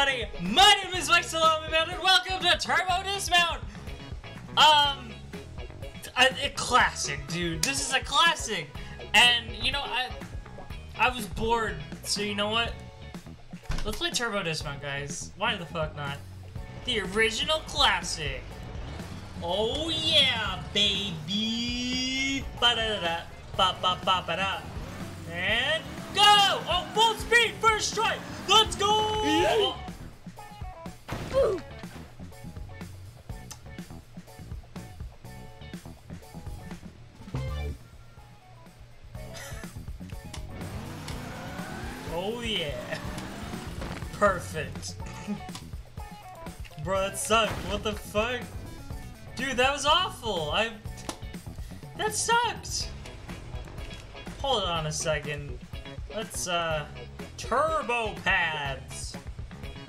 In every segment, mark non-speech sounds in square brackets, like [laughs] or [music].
everybody? My name is Mike Salami and welcome to Turbo Dismount. Um, a, a classic, dude. This is a classic, and you know I, I was bored, so you know what? Let's play Turbo Dismount, guys. Why the fuck not? The original classic. Oh yeah, baby. Ba da da da, ba ba ba ba da. And go! Oh, full speed, first strike! Let's go! Oh Bro, that sucked. What the fuck? Dude, that was awful. I... That sucked. Hold on a second. Let's, uh, turbo pads.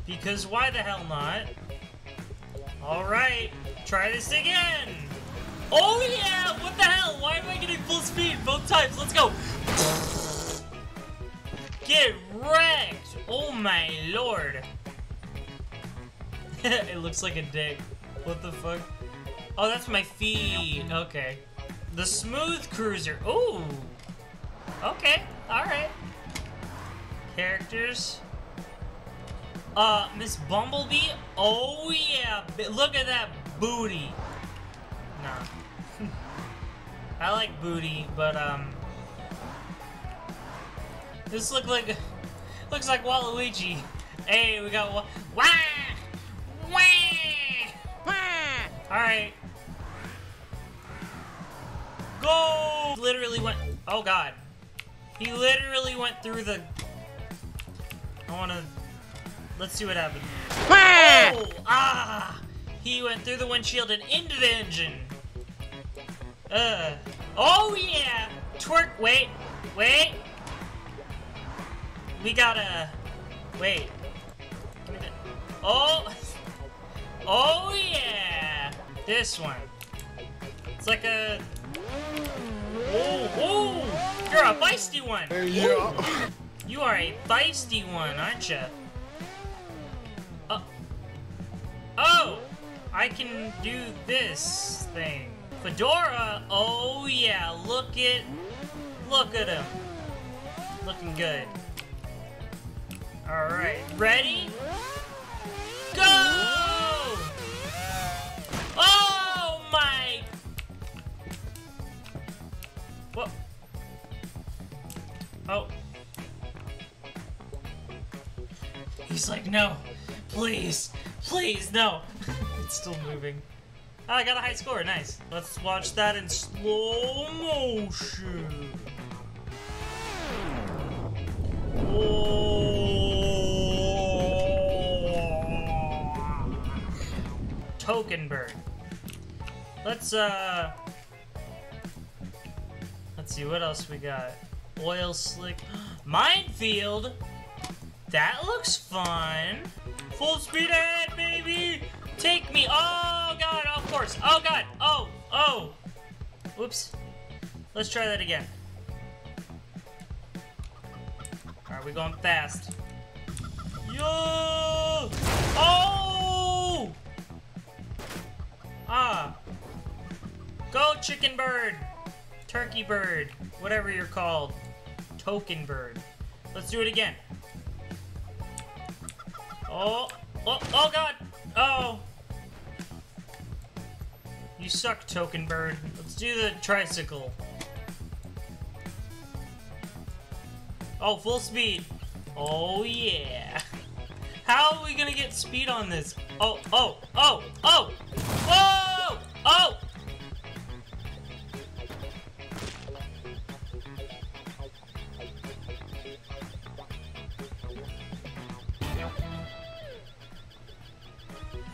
Because why the hell not? Alright, try this again. Oh yeah, what the hell? Why am I getting full speed both times? Let's go. Get wrecked. Oh my lord. [laughs] it looks like a dick. What the fuck? Oh, that's my feet. Okay. The smooth cruiser. Ooh. Okay, alright. Characters. Uh, Miss Bumblebee. Oh yeah, look at that booty. Nah. [laughs] I like booty, but um, this look like [laughs] looks like Waluigi. Hey, we got wa- wah wah wah. All right, go. Literally went. Oh God, he literally went through the. I wanna. Let's see what happened. Oh, ah! He went through the windshield and into the engine. Uh. Oh yeah! Twerk. Wait. Wait. We gotta. Wait. Give me the- Oh. Oh yeah! This one. It's like a. Oh, oh! You're a feisty one. Yeah. [laughs] You are a feisty one, aren't you? Oh. Oh! I can do this thing. Fedora! Oh yeah, look at... Look at him. Looking good. Alright, ready? Like, no, please, please, no. [laughs] it's still moving. Oh, I got a high score, nice. Let's watch that in slow motion. Oh. Token bird. Let's, uh... Let's see, what else we got? Oil slick. [gasps] Minefield! That looks fun. Full speed ahead, baby! Take me! Oh, God, of course. Oh, God. Oh, oh. Whoops. Let's try that again. Alright, we're going fast. Yo! Oh! Ah. Go, chicken bird! Turkey bird. Whatever you're called. Token bird. Let's do it again. Oh, oh, oh god! Oh! You suck, token bird. Let's do the tricycle. Oh, full speed. Oh, yeah. How are we gonna get speed on this? Oh, oh, oh, oh!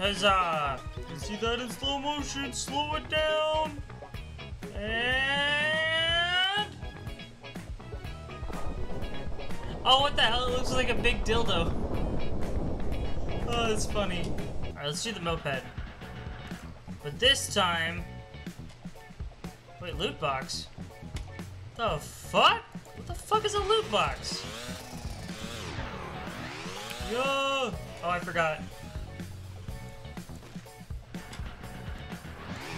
Huzzah! You see that in slow motion? Slow it down! And... Oh, what the hell? It looks like a big dildo. Oh, that's funny. Alright, let's do the moped. But this time... Wait, loot box? The fuck? What the fuck is a loot box? Yo! Oh, I forgot.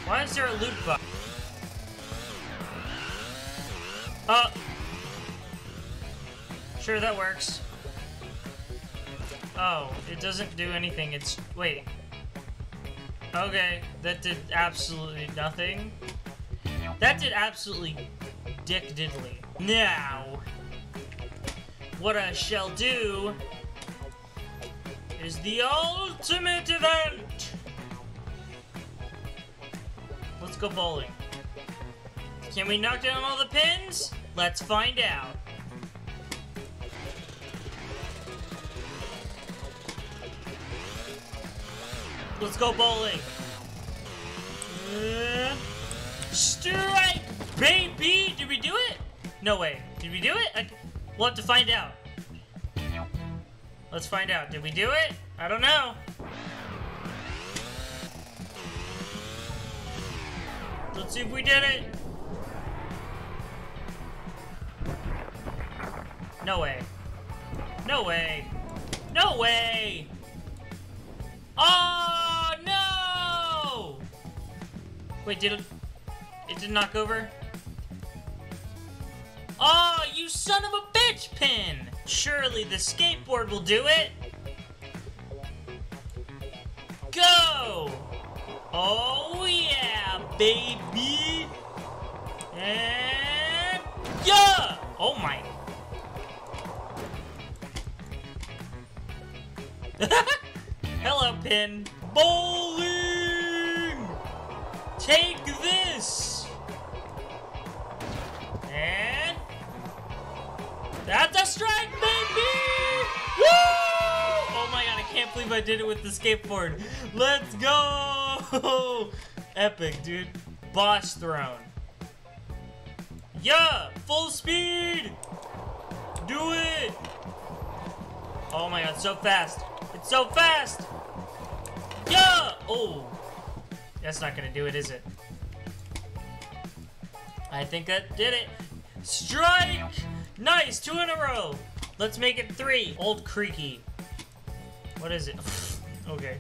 Why is there a loot box? Uh. Sure, that works. Oh, it doesn't do anything. It's... Wait. Okay, that did absolutely nothing. That did absolutely dick diddly. Now, what I shall do is the ultimate event! Go bowling. Can we knock down all the pins? Let's find out. Let's go bowling. Uh, strike, baby! Did we do it? No way. Did we do it? I, we'll have to find out. Let's find out. Did we do it? I don't know. Let's see if we did it. No way. No way. No way! Oh, no! Wait, did it... It did knock over? Oh, you son of a bitch, Pin! Surely the skateboard will do it! Go! Oh, yeah, baby! And... Yeah! Oh, my... [laughs] Hello, Pin. Bowling! Take this! And... That's a strike, baby! Woo! Oh my god, I can't believe I did it with the skateboard. Let's go! [laughs] Epic, dude. Boss throne. Yeah! Full speed! Do it! Oh my god, so fast. It's so fast! Yeah! Oh! That's not gonna do it, is it? I think that did it. Strike! Nice, two in a row. Let's make it three. Old Creaky. What is it? [laughs] okay.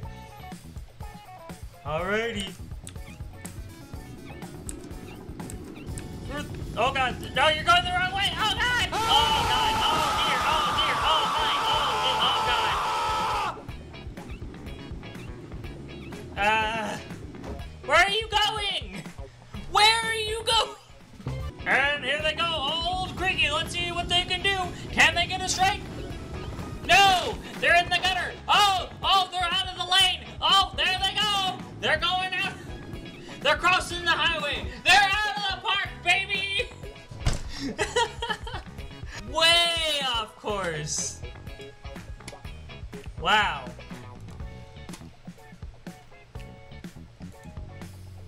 Alrighty. Oh god, no, you're going the wrong way! Oh god! Oh god! Course! Wow.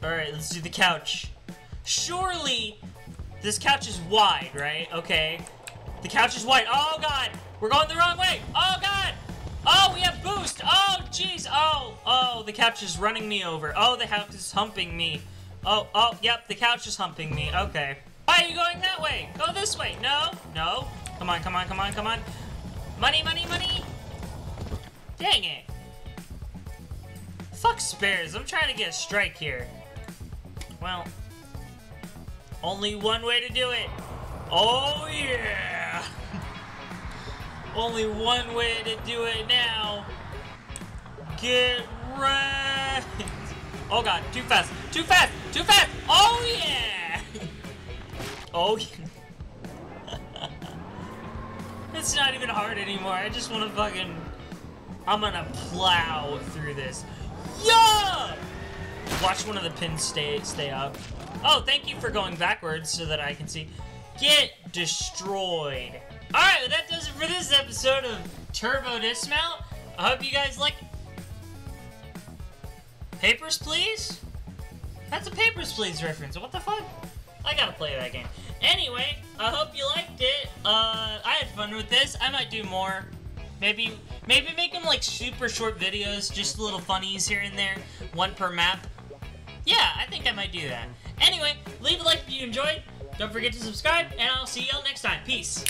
Alright, let's do the couch. Surely, this couch is wide, right? Okay. The couch is wide. Oh, God! We're going the wrong way! Oh, God! Oh, we have boost! Oh, jeez! Oh, oh, the couch is running me over. Oh, the couch is humping me. Oh, oh, yep, the couch is humping me. Okay. Why are you going that way? Go this way. No, no. Come on, come on, come on, come on. Money, money, money! Dang it. Fuck spares. I'm trying to get a strike here. Well, only one way to do it. Oh, yeah. [laughs] only one way to do it now. Get right. Oh, God. Too fast. Too fast. Too fast. Oh, yeah. [laughs] oh, yeah. It's not even hard anymore. I just want to fucking... I'm gonna plow through this. Yeah! Watch one of the pins stay stay up. Oh, thank you for going backwards so that I can see. Get destroyed. Alright, well that does it for this episode of Turbo Dismount. I hope you guys like... Papers, Please? That's a Papers, Please reference. What the fuck? I gotta play that game. Anyway, I hope you liked it. Uh, I had fun with this. I might do more. Maybe, maybe make them like super short videos, just little funnies here and there, one per map. Yeah, I think I might do that. Anyway, leave a like if you enjoyed. Don't forget to subscribe, and I'll see y'all next time. Peace.